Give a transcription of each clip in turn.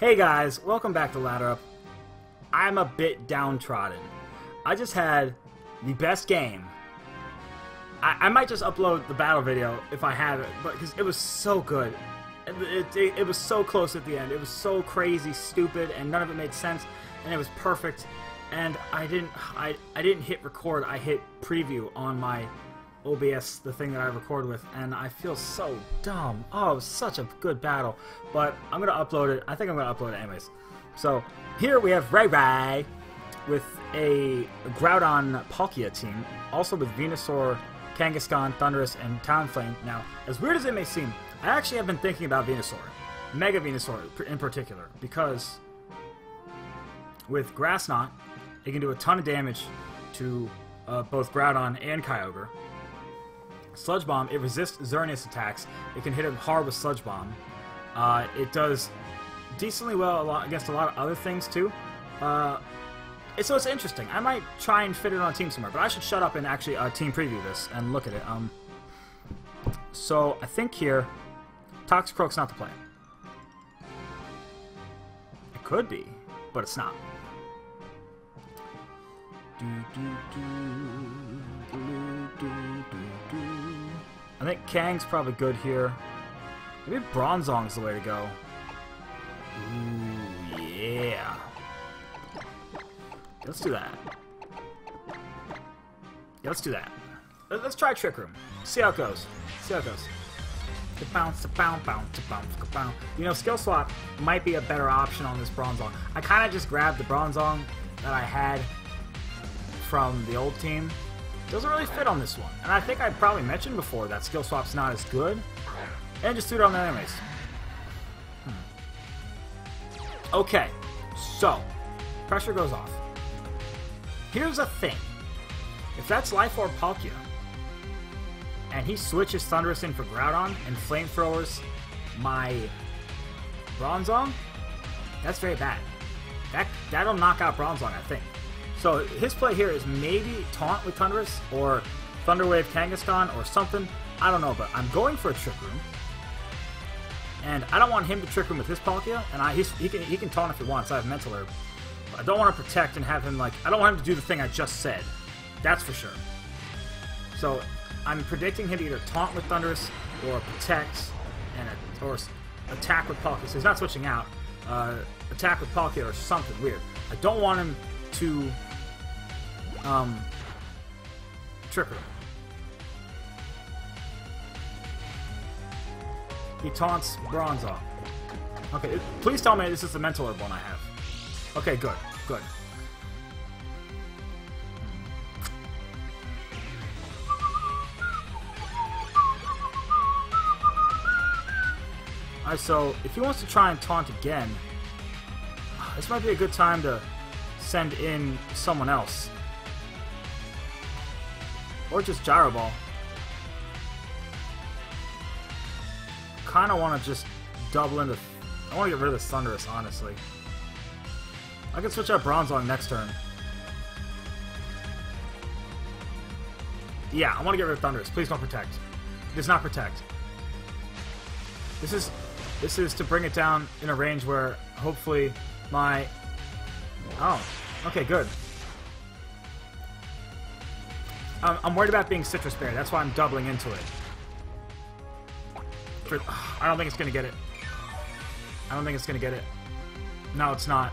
Hey guys, welcome back to Ladder Up. I'm a bit downtrodden. I just had the best game. I, I might just upload the battle video if I have it, but because it was so good. It, it, it, was so close at the end. It was so crazy, stupid, and none of it made sense, and it was perfect. And I didn't, I, I didn't hit record. I hit preview on my OBS, the thing that I record with, and I feel so dumb. Oh, it was such a good battle. But I'm going to upload it. I think I'm going to upload it anyways. So, here we have Ray Ray with a Groudon Palkia team, also with Venusaur, Kangaskhan, Thundurus, and Talonflame. Now, as weird as it may seem, I actually have been thinking about Venusaur. Mega Venusaur in particular, because with Grass Knot, it can do a ton of damage to uh, both Groudon and Kyogre. Sludge Bomb, it resists Xerneas attacks. It can hit him hard with Sludge Bomb. Uh, it does decently well a lot against a lot of other things too. Uh, so it's interesting. I might try and fit it on a team somewhere, but I should shut up and actually uh, team preview this and look at it. Um, so I think here, Toxicroak's not the play. It could be, but it's not. I think Kang's probably good here. Maybe Bronzong's the way to go. Ooh, yeah. Let's do that. Yeah, let's do that. Let's try Trick Room. See how it goes. See how it goes. Bounce, bounce, bounce, bounce, bounce. You know, Skill Swap might be a better option on this Bronzong. I kind of just grabbed the Bronzong that I had from the old team doesn't really fit on this one. And I think I probably mentioned before that skill swap's not as good. And just threw it on there anyways. Hmm. Okay, so pressure goes off. Here's a thing. If that's Life Orb Palkia, and he switches Thundurus in for Groudon and flamethrowers my Bronzong, that's very bad. That that'll knock out Bronzong, I think. So his play here is maybe Taunt with Thundurus or Thunder Wave Kangaskhan or something. I don't know, but I'm going for a Trick Room. And I don't want him to Trick Room with his Palkia, and I, he, can, he can Taunt if he wants. I have Mental Herb. But I don't want to Protect and have him, like, I don't want him to do the thing I just said. That's for sure. So I'm predicting him to either Taunt with Thundurus or Protect and a, or Attack with Palkia. So he's not switching out. Uh, attack with Palkia or something weird. I don't want him to um, Tripper. He taunts Bronzong. Okay, please tell me this is the mental herb one I have. Okay, good, good. Alright, so if he wants to try and taunt again, this might be a good time to send in someone else. Or just Gyro Ball. Kinda wanna just double into... I wanna get rid of the Thundurus, honestly. I can switch out Bronzong next turn. Yeah, I want to get rid of Thundurus. Please don't protect. Does not protect. This is this is to bring it down in a range where hopefully my Oh, okay, good. I'm worried about being Sitrus Berry. That's why I'm doubling into it. For, I don't think it's going to get it. I don't think it's going to get it. No, it's not.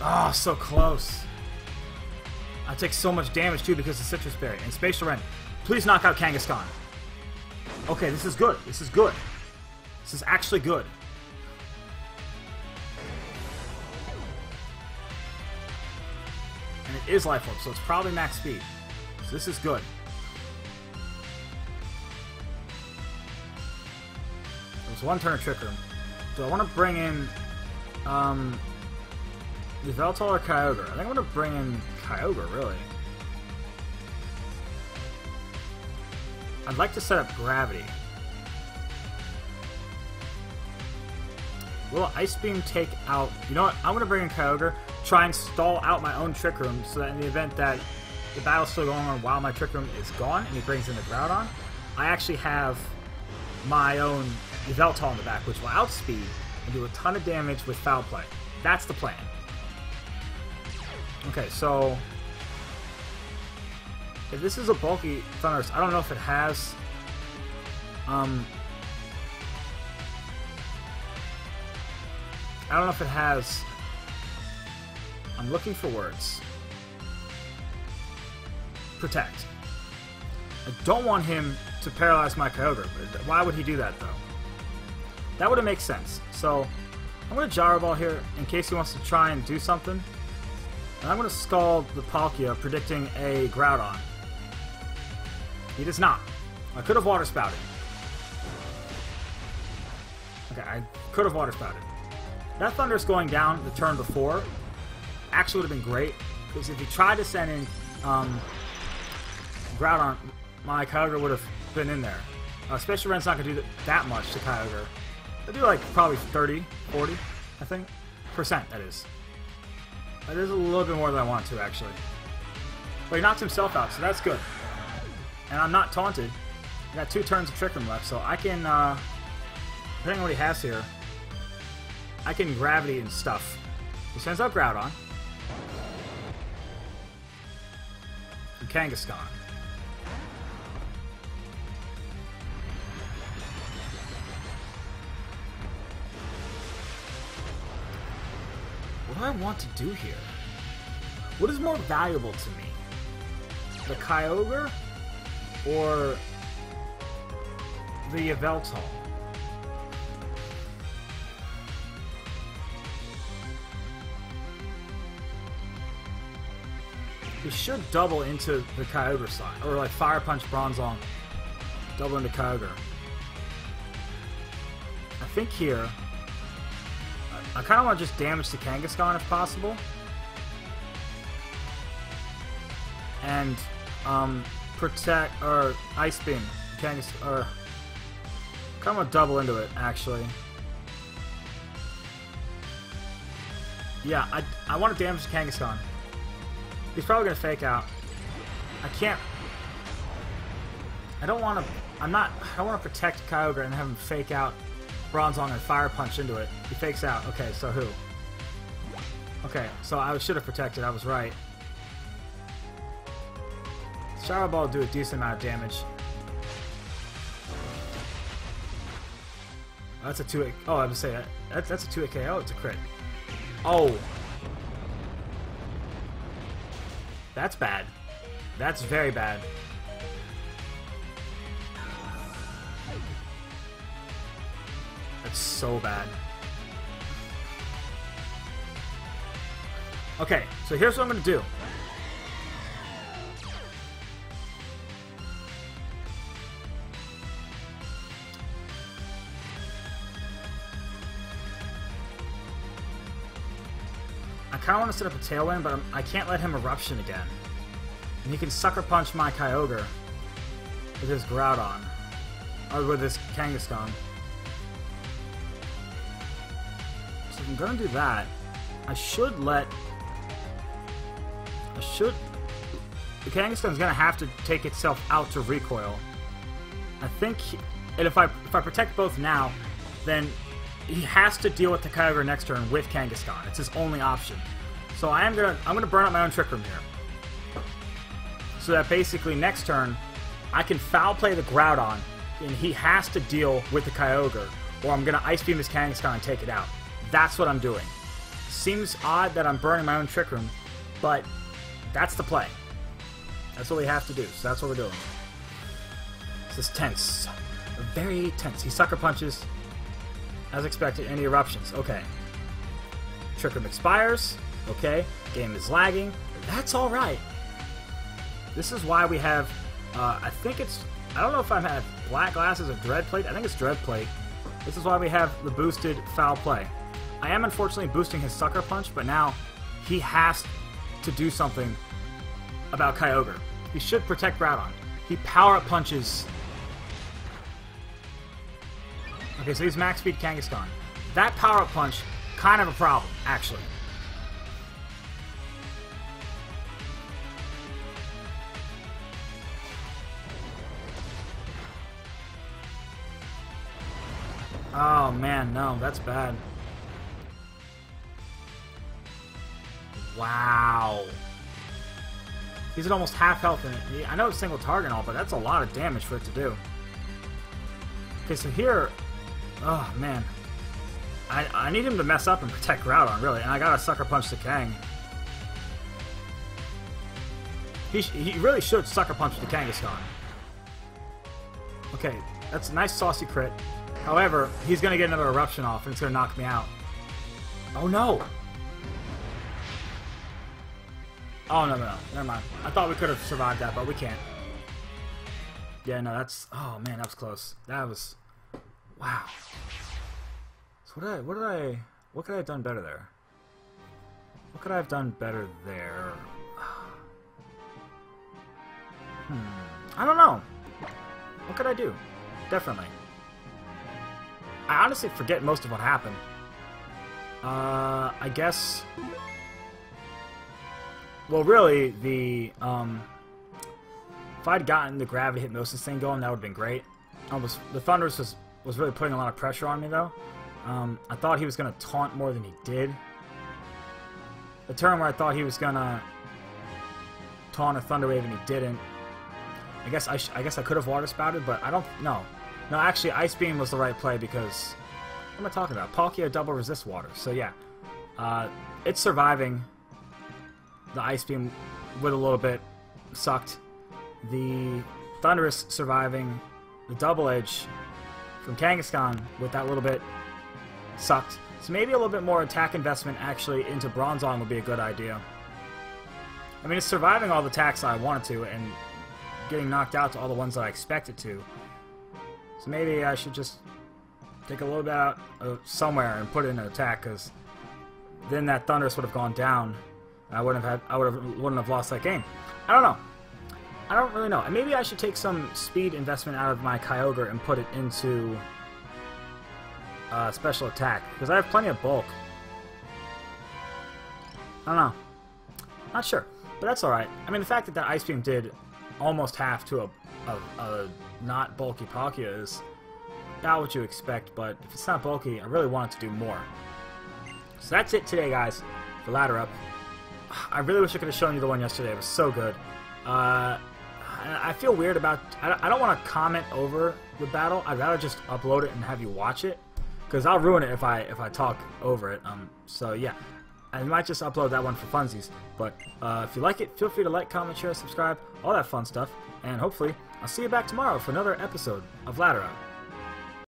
Oh, so close. I take so much damage, too, because of Sitrus Berry. And Spatial Rend. Please knock out Kangaskhan. Okay, this is good. This is good. This is actually good. And it is Life Orb, so it's probably max speed. So this is good. There's one turn of Trick Room. Do I want to bring in um, Yveltal or Kyogre? I think I want to bring in Kyogre, really. I'd like to set up Gravity. Will Ice Beam take out... You know what? I'm going to bring in Kyogre try and stall out my own Trick Room so that in the event that the battle's still going on while my Trick Room is gone and he brings in the Groudon, I actually have my own Yveltal in the back, which will outspeed and do a ton of damage with foul play. That's the plan. Okay, so if this is a bulky Thundurus, I don't know if it has um I don't know if it has I'm looking for words. Protect. I don't want him to paralyze my Kyogre. Why would he do that, though? That would have made sense. So, I'm going to Gyro Ball here in case he wants to try and do something. And I'm going to Scald the Palkia, predicting a Groudon. He does not. I could have Water Spouted. Okay, I could have Water Spouted. That Thundurus going down the turn before actually would have been great, because if he tried to send in um, Groudon, my Kyogre would have been in there. Uh, Spatial Rend's not going to do that much to Kyogre. They do like probably 30, 40, I think. Percent, that is. That is a little bit more than I want to, actually. But he knocks himself out, so that's good. And I'm not taunted. I got two turns of Trick Room left, so I can, uh, depending on what he has here, I can Gravity and stuff. He sends out Groudon. And Kangaskhan. What do I want to do here? What is more valuable to me? The Kyogre or the Yveltal? We should double into the Kyogre side, or like Fire Punch Bronzong, double into Kyogre. I think here, I kind of want to just damage the Kangaskhan if possible. And um, protect, or Ice Beam, Kangas, or kind of want to double into it, actually. Yeah, I, I want to damage the Kangaskhan. He's probably going to fake out. I can't... I don't want to... I'm not... I don't want to protect Kyogre and have him fake out Bronzong and Fire Punch into it. He fakes out. Okay, so who? Okay, so I should have protected. I was right. Shower Ball do a decent amount of damage. That's a 2 Oh, I was say that. That's, that's a 2 KO. It's a crit. Oh. That's bad. That's very bad. That's so bad. Okay, so here's what I'm going to do. Kind of want to set up a Tailwind, but I'm, I can not let him Eruption again. And he can Sucker Punch my Kyogre with his Groudon. Or with his Kangaskhan. So I'm gonna do that. I should let... I should... The Kangaskhan's gonna have to take itself out to recoil. I think... And if I, if I protect both now, then he has to deal with the Kyogre next turn with Kangaskhan. It's his only option. So I am gonna I'm gonna burn up my own Trick Room here. So that basically next turn I can foul play the Groudon and he has to deal with the Kyogre, or I'm gonna Ice Beam his Kangaskhan and take it out. That's what I'm doing. Seems odd that I'm burning my own Trick Room, but that's the play. That's what we have to do, so that's what we're doing. This is tense. Very tense. He sucker punches, as expected, any eruptions. Okay. Trick Room expires. Okay. Game is lagging. That's alright. This is why we have, uh, I think it's, I don't know if I've had black glasses or dread plate. I think it's dread plate. This is why we have the boosted foul play. I am unfortunately boosting his sucker punch, but now he has to do something about Kyogre. He should protect Groudon. He power up punches Okay, so he's max speed Kangaskhan. That power-up punch, kind of a problem, actually. Oh man, no, that's bad. Wow. He's at almost half health, and I know it's single target and all, but that's a lot of damage for it to do. Okay, so here, oh man, I I need him to mess up and protect Groudon really, and I gotta sucker punch the Kang. He he really should sucker punch the Kangaskhan. Okay, that's a nice saucy crit. However, he's gonna get another eruption off, and it's gonna knock me out. Oh no! Oh, no, no, no. Never mind. I thought we could have survived that, but we can't. Yeah, no, that's... Oh, man, that was close. That was... Wow. So what did I... What did I... What could I have done better there? What could I have done better there? Hmm. I don't know. What could I do? Definitely. I honestly forget most of what happened. Uh, I guess... Well, really, the um, if I'd gotten the gravity hypnosis thing going, that would have been great. Almost the Thundurus was was really putting a lot of pressure on me though. Um, I thought he was gonna taunt more than he did. The turn where I thought he was gonna taunt a Thunder Wave and he didn't. I guess I, I guess I could have water spouted, but I don't. No, no. Actually, Ice Beam was the right play because what am I talking about? Palkia double resist water. So yeah, uh, it's surviving the Ice Beam with a little bit sucked. The Thundurus surviving the Double Edge from Kangaskhan with that little bit sucked. So maybe a little bit more attack investment actually into Bronzong would be a good idea. I mean, it's surviving all the attacks I wanted to and getting knocked out to all the ones that I expected to. So maybe I should just take a little bit out of somewhere and put it in an attack, because then that Thundurus would have gone down. I wouldn't have had I would have wouldn't have lost that game. I don't know. I don't really know. Maybe I should take some speed investment out of my Kyogre and put it into uh, special attack because I have plenty of bulk. I don't know. Not sure, but that's all right. I mean, the fact that that Ice Beam did almost half to a, a, a not bulky Palkia is not what you expect, but if it's not bulky, I really want it to do more. So that's it today, guys, for Ladder Up. I really wish I could have shown you the one yesterday. It was so good. Uh, I feel weird about... I don't want to comment over the battle. I'd rather just upload it and have you watch it. Because I'll ruin it if I if I talk over it. Um, so, yeah. I might just upload that one for funsies. But uh, if you like it, feel free to like, comment, share, subscribe, all that fun stuff. And hopefully, I'll see you back tomorrow for another episode of Ladder Up.